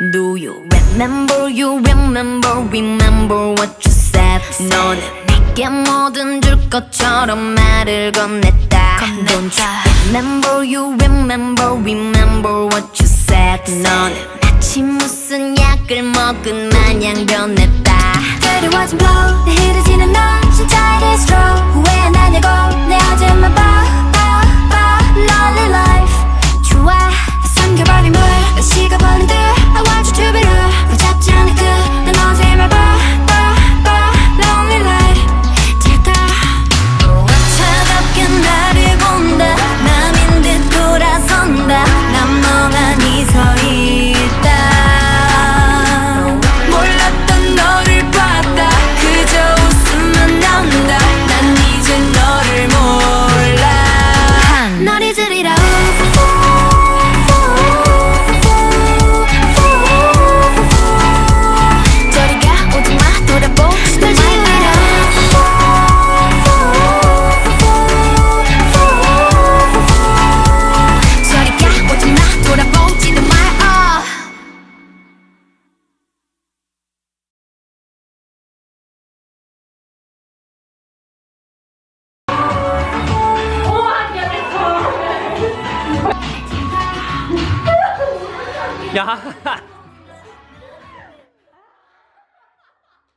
Do you remember, you remember, remember what you said 너는 내게 뭐든 줄 것처럼 말을 건넸다 Don't you remember, you remember, remember what you said 너는 마치 무슨 약을 먹은 마냥 변했다 Dirty words and blow 내 흐르지는 너 진짜 it is strong 呀。